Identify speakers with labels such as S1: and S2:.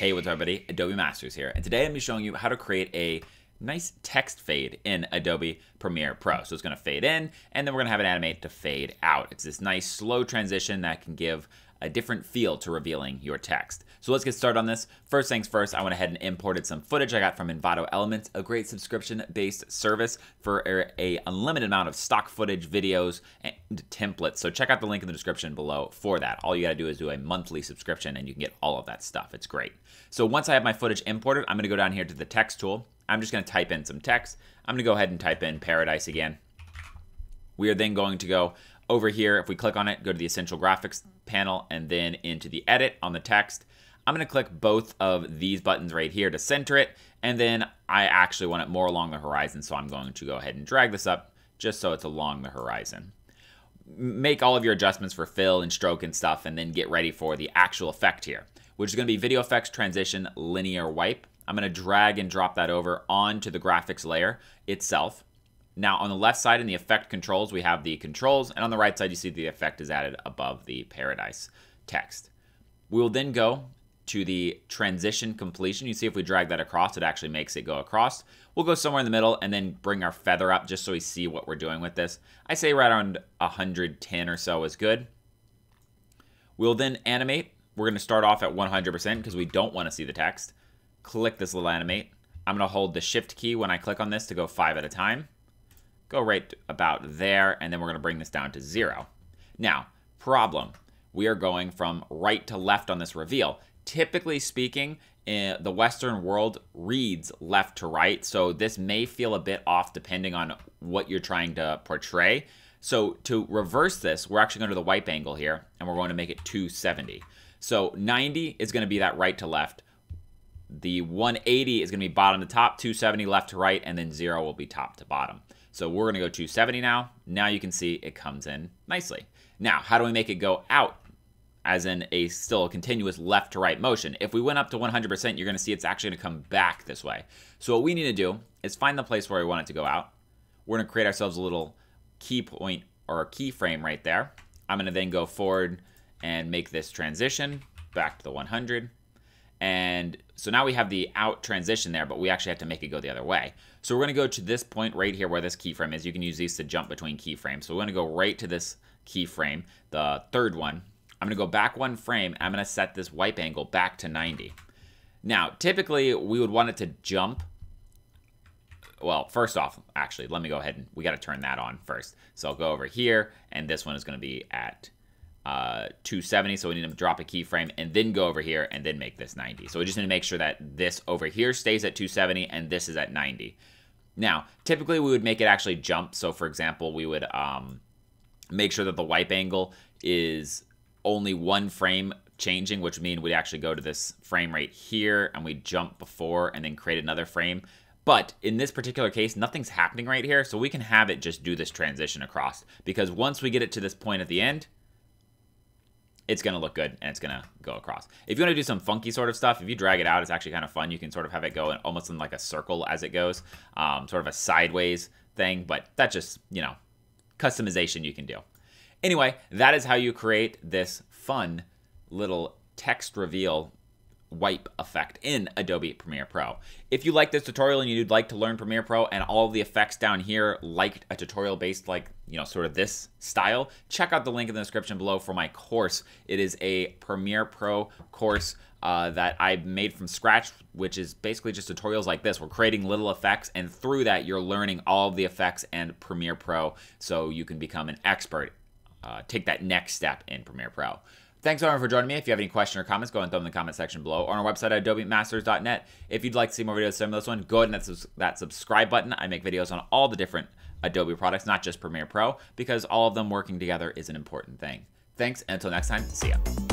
S1: Hey, what's up everybody? Adobe Masters here, and today I'm be showing you how to create a nice text fade in Adobe Premiere Pro. So it's going to fade in, and then we're going to have it animate to fade out. It's this nice slow transition that can give a different feel to revealing your text. So let's get started on this. First things first, I went ahead and imported some footage I got from Envato Elements, a great subscription-based service for a, unlimited amount of stock footage, videos, and templates. So check out the link in the description below for that. All you gotta do is do a monthly subscription and you can get all of that stuff. It's great. So once I have my footage imported, I'm gonna go down here to the text tool. I'm just gonna type in some text. I'm gonna go ahead and type in paradise again. We are then going to go over here. If we click on it, go to the essential graphics panel and then into the edit on the text. I'm going to click both of these buttons right here to center it. And then I actually want it more along the horizon. So I'm going to go ahead and drag this up just so it's along the horizon. Make all of your adjustments for fill and stroke and stuff, and then get ready for the actual effect here, which is going to be Video Effects Transition Linear Wipe. I'm going to drag and drop that over onto the graphics layer itself. Now on the left side in the effect controls, we have the controls, and on the right side, you see the effect is added above the Paradise text. We will then go to the transition completion. You see if we drag that across, it actually makes it go across. We'll go somewhere in the middle and then bring our feather up just so we see what we're doing with this. I say right around 110 or so is good. We'll then animate. We're going to start off at 100% because we don't want to see the text. Click this little animate. I'm going to hold the shift key when I click on this to go five at a time. Go right about there, and then we're going to bring this down to zero. Now, problem. We are going from right to left on this reveal typically speaking, in the Western world reads left to right. So this may feel a bit off depending on what you're trying to portray. So to reverse this, we're actually going to the wipe angle here, and we're going to make it 270. So 90 is going to be that right to left. The 180 is going to be bottom to top, 270 left to right, and then 0 will be top to bottom. So we're going to go 270 now. Now you can see it comes in nicely. Now, how do we make it go out? as in a still continuous left to right motion. If we went up to 100%, you're going to see it's actually going to come back this way. So what we need to do is find the place where we want it to go out. We're going to create ourselves a little key point or a keyframe right there. I'm going to then go forward and make this transition back to the 100. And so now we have the out transition there, but we actually have to make it go the other way. So we're going to go to this point right here where this keyframe is. You can use these to jump between keyframes. So we're going to go right to this keyframe, the third one, I'm to go back one frame. I'm going to set this wipe angle back to 90. Now, typically, we would want it to jump. Well, first off, actually, let me go ahead and we got to turn that on first. So I'll go over here, and this one is going to be at uh, 270. So we need to drop a keyframe and then go over here and then make this 90. So we just need to make sure that this over here stays at 270 and this is at 90. Now, typically we would make it actually jump. So for example, we would um, make sure that the wipe angle is only one frame changing, which mean we'd actually go to this frame right here and we jump before and then create another frame. But in this particular case, nothing's happening right here, so we can have it just do this transition across. Because once we get it to this point at the end, it's going to look good and it's going to go across. If you want to do some funky sort of stuff, if you drag it out, it's actually kind of fun. You can sort of have it go in, almost in like a circle as it goes, um, sort of a sideways thing, but that's just, you know, customization you can do. Anyway, that is how you create this fun little text reveal wipe effect in Adobe Premiere Pro. If you like this tutorial and you'd like to learn Premiere Pro and all of the effects down here like a tutorial based like, you know, sort of this style, check out the link in the description below for my course. It is a Premiere Pro course uh, that I made from scratch, which is basically just tutorials like this. We're creating little effects, and through that, you're learning all of the effects and Premiere Pro so you can become an expert uh, take that next step in Premiere Pro. Thanks everyone for joining me. If you have any questions or comments, go and throw them in the comment section below or on our website at adobemasters.net. If you'd like to see more videos similar to this one, go ahead and hit that subscribe button. I make videos on all the different Adobe products, not just Premiere Pro, because all of them working together is an important thing. Thanks, and until next time, see ya.